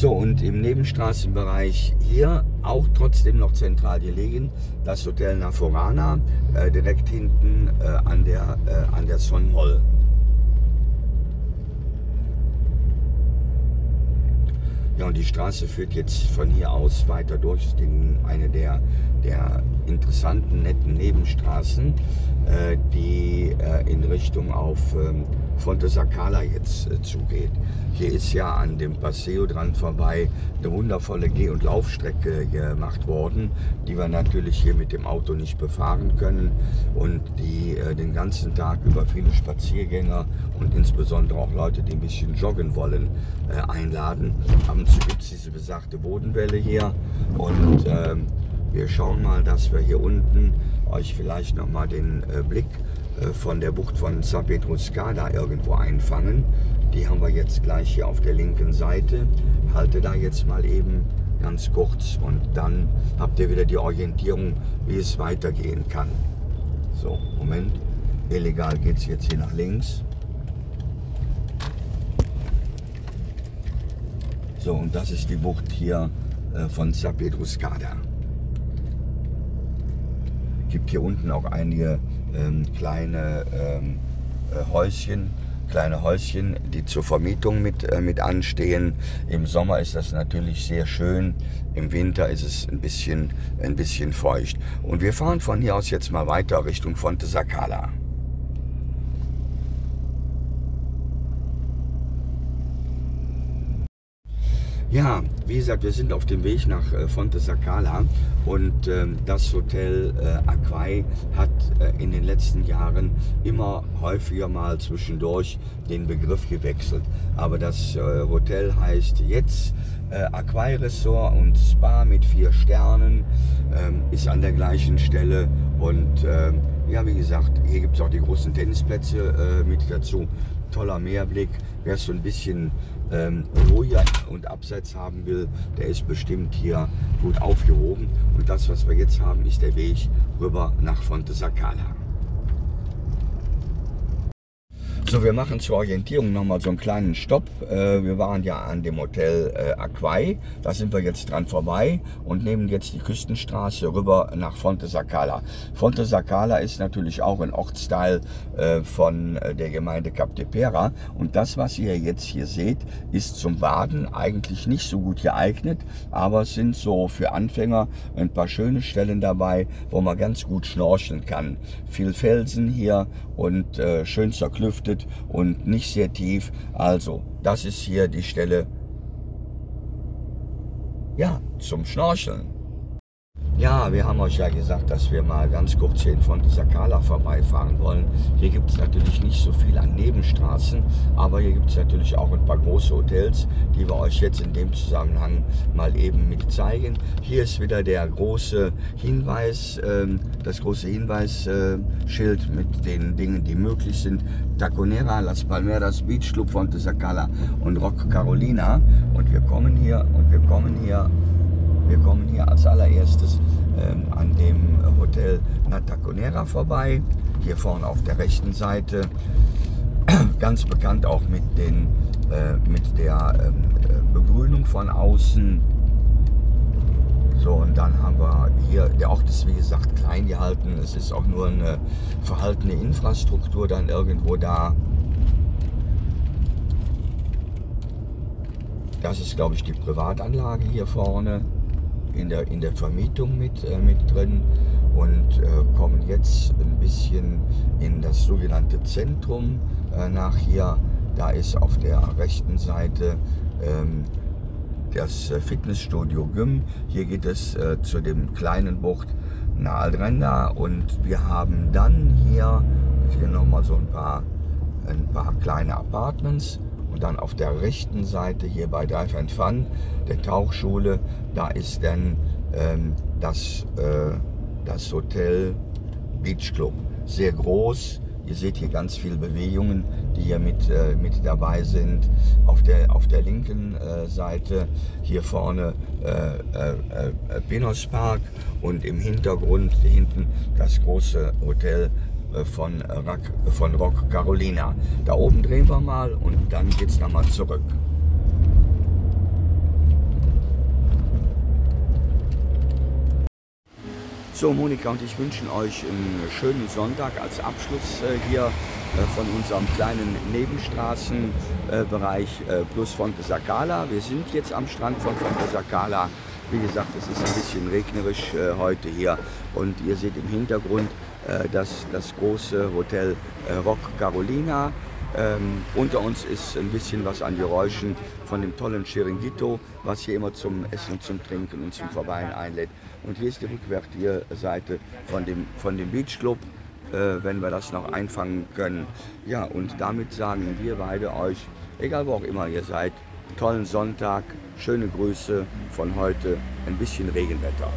So, und im Nebenstraßenbereich hier auch trotzdem noch zentral gelegen, das Hotel Naforana, äh, direkt hinten äh, an der, äh, an der Sonmoll. Ja, und die Straße führt jetzt von hier aus weiter durch. Das ist eine der, der interessanten, netten Nebenstraßen, äh, die äh, in Richtung auf ähm, Fonte Sacala jetzt äh, zugeht. Hier ist ja an dem Paseo dran vorbei eine wundervolle Geh- und Laufstrecke gemacht worden, die wir natürlich hier mit dem Auto nicht befahren können und die äh, den ganzen Tag über viele Spaziergänger und insbesondere auch Leute, die ein bisschen joggen wollen, äh, einladen. Ab und zu gibt es diese besagte Bodenwelle hier und ähm, wir schauen mal, dass wir hier unten euch vielleicht nochmal den äh, Blick von der Bucht von San Pedro Scada irgendwo einfangen. Die haben wir jetzt gleich hier auf der linken Seite. Halte da jetzt mal eben ganz kurz und dann habt ihr wieder die Orientierung, wie es weitergehen kann. So, Moment. Illegal geht es jetzt hier nach links. So, und das ist die Bucht hier äh, von San Pedro Scada gibt hier unten auch einige ähm, kleine ähm, äh, Häuschen, kleine Häuschen, die zur Vermietung mit, äh, mit anstehen. Im Sommer ist das natürlich sehr schön, im Winter ist es ein bisschen, ein bisschen feucht. Und wir fahren von hier aus jetzt mal weiter Richtung Fonte Sacala. Ja, wie gesagt, wir sind auf dem Weg nach äh, Fonte Sacala und ähm, das Hotel äh, Aquai hat äh, in den letzten Jahren immer häufiger mal zwischendurch den Begriff gewechselt. Aber das äh, Hotel heißt jetzt äh, Aquai Resort und Spa mit vier Sternen, ähm, ist an der gleichen Stelle und ähm, ja, wie gesagt, hier gibt es auch die großen Tennisplätze äh, mit dazu. Toller Meerblick. Wer so ein bisschen ähm, ruhiger und abseits haben will, der ist bestimmt hier gut aufgehoben. Und das, was wir jetzt haben, ist der Weg rüber nach Fonte Sacala. So, wir machen zur Orientierung nochmal so einen kleinen Stopp. Äh, wir waren ja an dem Hotel äh, Aquai, da sind wir jetzt dran vorbei und nehmen jetzt die Küstenstraße rüber nach Fonte Sacala. Fonte Sacala ist natürlich auch ein Ortsteil äh, von der Gemeinde Cap de Pera und das, was ihr jetzt hier seht, ist zum Baden eigentlich nicht so gut geeignet, aber es sind so für Anfänger ein paar schöne Stellen dabei, wo man ganz gut schnorcheln kann. Viel Felsen hier und schön zerklüftet und nicht sehr tief. Also, das ist hier die Stelle, ja, zum Schnorcheln. Ja, wir haben euch ja gesagt, dass wir mal ganz kurz hier in Fonte Sacala vorbeifahren wollen. Hier gibt es natürlich nicht so viel an Nebenstraßen, aber hier gibt es natürlich auch ein paar große Hotels, die wir euch jetzt in dem Zusammenhang mal eben mit zeigen. Hier ist wieder der große Hinweis, äh, das große Hinweisschild mit den Dingen, die möglich sind. Taconera, Las Palmeras, Beach Club, Fonte Sacala und Rock Carolina. Und wir kommen hier und wir kommen hier wir kommen hier als allererstes ähm, an dem Hotel Nataconera vorbei. Hier vorne auf der rechten Seite. Ganz bekannt auch mit, den, äh, mit der ähm, äh, Begrünung von außen. So, und dann haben wir hier, der Ort ist wie gesagt klein gehalten. Es ist auch nur eine verhaltene Infrastruktur dann irgendwo da. Das ist, glaube ich, die Privatanlage hier vorne in der, in der Vermietung mit, äh, mit drin und äh, kommen jetzt ein bisschen in das sogenannte Zentrum äh, nach hier. Da ist auf der rechten Seite ähm, das äh, Fitnessstudio Gym. Hier geht es äh, zu dem kleinen Bucht Naldrenda und wir haben dann hier, hier nochmal so ein paar, ein paar kleine Apartments und dann auf der rechten Seite hier bei Drive and Fun, der Tauchschule, da ist dann ähm, das, äh, das Hotel Beach Club. Sehr groß. Ihr seht hier ganz viele Bewegungen, die hier mit, äh, mit dabei sind. Auf der, auf der linken äh, Seite hier vorne äh, äh, äh Pinos Park und im Hintergrund hinten das große Hotel äh, von, Rock, von Rock Carolina. Da oben drehen wir mal und dann geht es nochmal zurück. So, Monika und ich wünschen euch einen schönen Sonntag als Abschluss äh, hier äh, von unserem kleinen Nebenstraßenbereich plus Fonte Sacala. Wir sind jetzt am Strand von Fonte Sacala. Wie gesagt, es ist ein bisschen regnerisch heute hier und ihr seht im Hintergrund das, das große Hotel äh, Rock Carolina. Ähm, unter uns ist ein bisschen was an Geräuschen von dem tollen Chiringuito, was hier immer zum Essen zum Trinken und zum Verweilen einlädt. Und hier ist die Rückwärtsseite von dem, von dem Beach Club, äh, wenn wir das noch einfangen können. Ja, und damit sagen wir beide euch, egal wo auch immer ihr seid, tollen Sonntag, schöne Grüße von heute, ein bisschen Regenwetter.